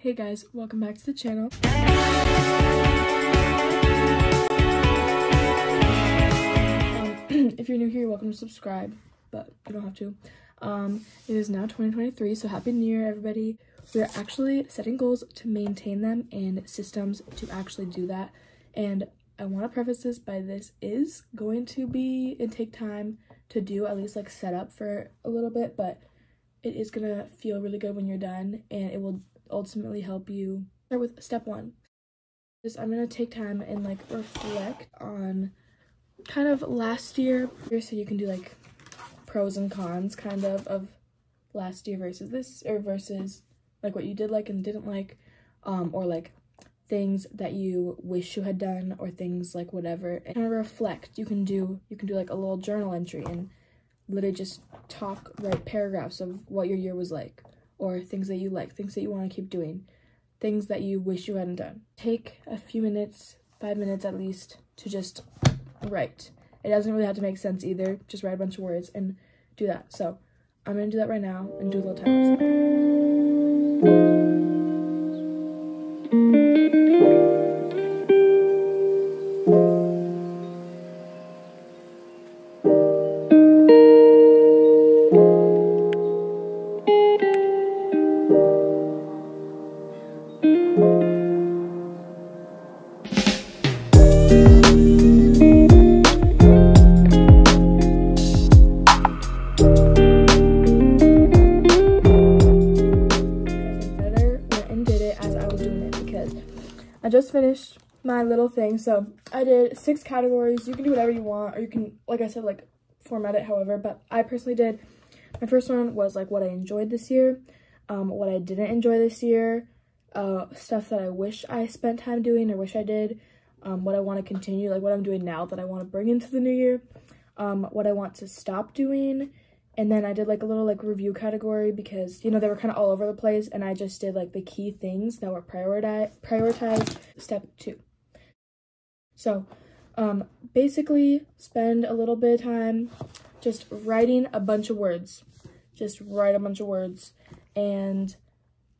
Hey guys, welcome back to the channel. Um, if you're new here, you're welcome to subscribe, but you don't have to. Um, it is now 2023, so happy new year everybody. We are actually setting goals to maintain them and systems to actually do that. And I want to preface this by this is going to be and take time to do, at least like set up for a little bit, but it is gonna feel really good when you're done and it will ultimately help you start with step one. I'm gonna take time and like reflect on kind of last year so you can do like pros and cons kind of of last year versus this or versus like what you did like and didn't like um or like things that you wish you had done or things like whatever. And kind of reflect. You can do you can do like a little journal entry and literally just talk write paragraphs of what your year was like or things that you like, things that you want to keep doing, things that you wish you hadn't done. Take a few minutes, five minutes at least, to just write. It doesn't really have to make sense either. Just write a bunch of words and do that. So I'm going to do that right now and do a little time. Just finished my little thing. So I did six categories. You can do whatever you want, or you can, like I said, like format it however. But I personally did, my first one was like what I enjoyed this year, um, what I didn't enjoy this year, uh, stuff that I wish I spent time doing or wish I did, um, what I want to continue, like what I'm doing now that I want to bring into the new year, um, what I want to stop doing, and then I did like a little like review category because, you know, they were kind of all over the place and I just did like the key things that were prioritized, prioritized step two. So um, basically spend a little bit of time just writing a bunch of words. Just write a bunch of words and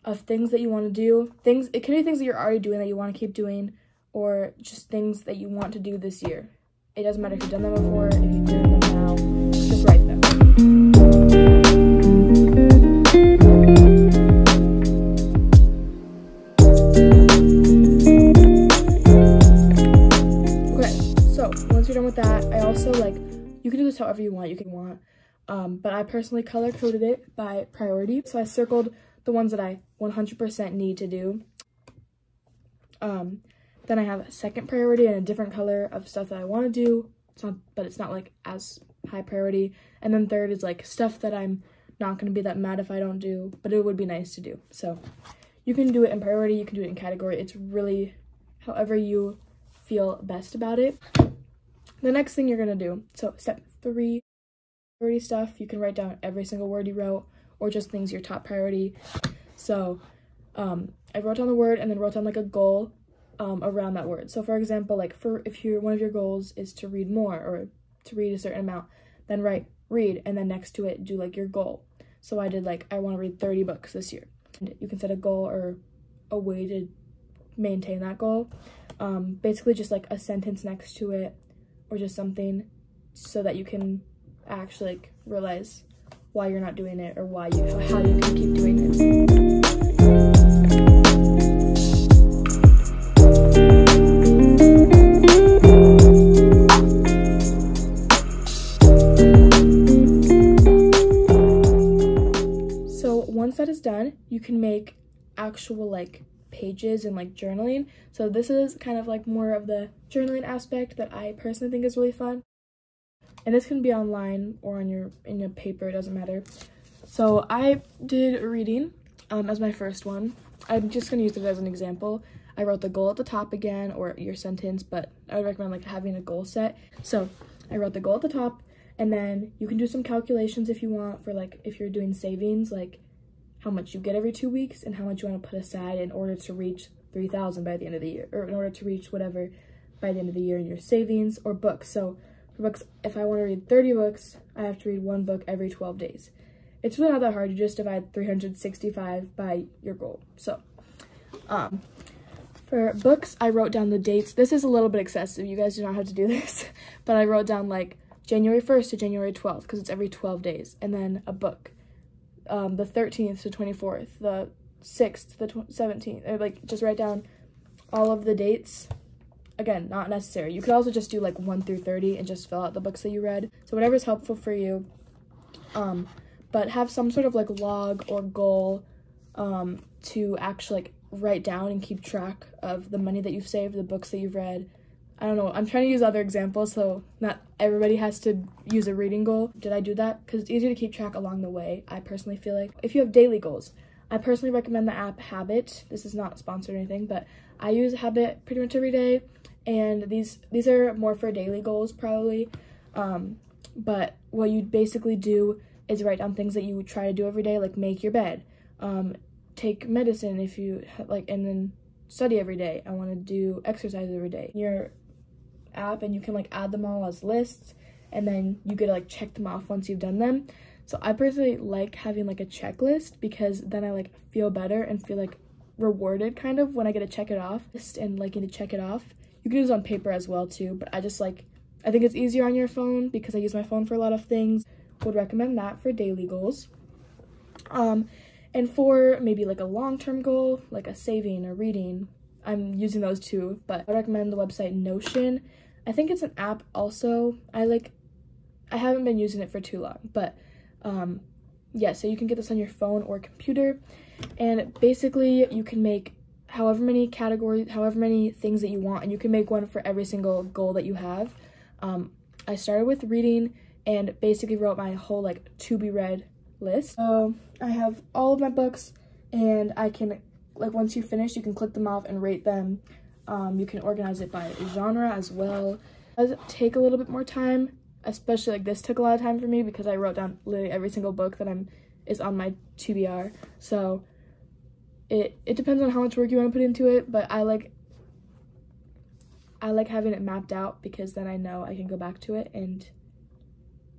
of things that you want to do. Things It can be things that you're already doing that you want to keep doing or just things that you want to do this year. It doesn't matter if you've done them before, if you're doing them now, just write however you want, you can want. Um, but I personally color coded it by priority. So I circled the ones that I 100% need to do. Um, then I have second priority and a different color of stuff that I want to do. It's not, but it's not like as high priority. And then third is like stuff that I'm not going to be that mad if I don't do, but it would be nice to do. So you can do it in priority, you can do it in category. It's really however you feel best about it. The next thing you're going to do, so step three, priority stuff, you can write down every single word you wrote or just things your top priority. So um, I wrote down the word and then wrote down like a goal um, around that word. So for example, like for if your one of your goals is to read more or to read a certain amount, then write read and then next to it do like your goal. So I did like I want to read 30 books this year. And you can set a goal or a way to maintain that goal. Um, basically just like a sentence next to it or just something so that you can actually like realize why you're not doing it or why you how you can keep doing it. So once that is done, you can make actual like pages and like journaling. So this is kind of like more of the journaling aspect that I personally think is really fun. And this can be online or on your in your paper, it doesn't matter. So I did a reading um, as my first one. I'm just gonna use it as an example. I wrote the goal at the top again or your sentence, but I would recommend like having a goal set. So I wrote the goal at the top and then you can do some calculations if you want for like if you're doing savings, like how much you get every two weeks and how much you want to put aside in order to reach 3000 by the end of the year or in order to reach whatever by the end of the year in your savings or books so books if i want to read 30 books i have to read one book every 12 days it's really not that hard you just divide 365 by your goal so Um, for books, I wrote down the dates. This is a little bit excessive. You guys do not have to do this, but I wrote down like January 1st to January 12th because it's every 12 days. And then a book, um, the 13th to 24th, the 6th to the 17th. Or like just write down all of the dates. Again, not necessary. You could also just do like 1 through 30 and just fill out the books that you read. So whatever's helpful for you. Um, but have some sort of like log or goal um, to actually like write down and keep track of the money that you've saved, the books that you've read. I don't know. I'm trying to use other examples so not everybody has to use a reading goal. Did I do that? Because it's easier to keep track along the way, I personally feel like. If you have daily goals, I personally recommend the app Habit. This is not sponsored or anything, but I use Habit pretty much every day. And these these are more for daily goals probably. Um, but what you basically do is write down things that you try to do every day, like make your bed, um, take medicine if you like, and then study every day. I want to do exercise every day. Your app, and you can like add them all as lists, and then you get to like check them off once you've done them. So I personally like having like a checklist because then I like feel better and feel like rewarded kind of when I get to check it off and liking to check it off. You can use on paper as well too, but I just like I think it's easier on your phone because I use my phone for a lot of things. Would recommend that for daily goals. Um, and for maybe like a long-term goal, like a saving or reading, I'm using those too, but I recommend the website Notion. I think it's an app also. I like, I haven't been using it for too long, but um, yeah, so you can get this on your phone or computer. And basically you can make however many categories, however many things that you want, and you can make one for every single goal that you have. Um, I started with reading and basically wrote my whole like to be read list. So I have all of my books and I can, like once you finish, you can click them off and rate them. Um, you can organize it by genre as well. It does take a little bit more time, especially like this took a lot of time for me because I wrote down literally every single book that I'm is on my TBR. So it it depends on how much work you want to put into it, but I like I like having it mapped out because then I know I can go back to it and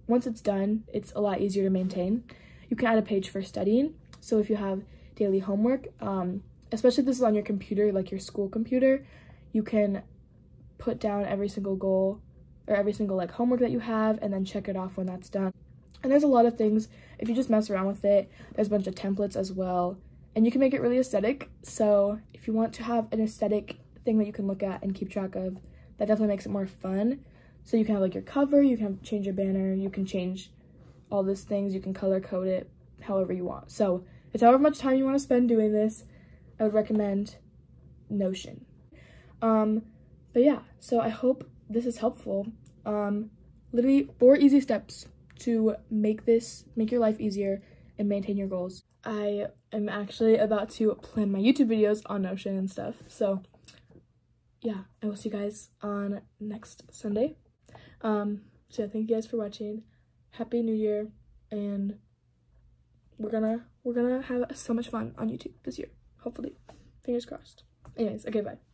once it's done, it's a lot easier to maintain. You can add a page for studying. So if you have daily homework, um, especially if this is on your computer, like your school computer, you can put down every single goal or every single like homework that you have and then check it off when that's done. And there's a lot of things, if you just mess around with it, there's a bunch of templates as well. And you can make it really aesthetic. So if you want to have an aesthetic thing that you can look at and keep track of, that definitely makes it more fun. So you can have like your cover, you can change your banner, you can change all these things, you can color code it however you want. So it's however much time you want to spend doing this, I would recommend Notion. Um, but yeah, so I hope this is helpful. Um, literally four easy steps to make this, make your life easier and maintain your goals. I am actually about to plan my YouTube videos on Notion and stuff. So yeah, I will see you guys on next Sunday. Um, so yeah, thank you guys for watching. Happy New Year, and we're gonna we're gonna have so much fun on YouTube this year. Hopefully, fingers crossed. Anyways, okay, bye.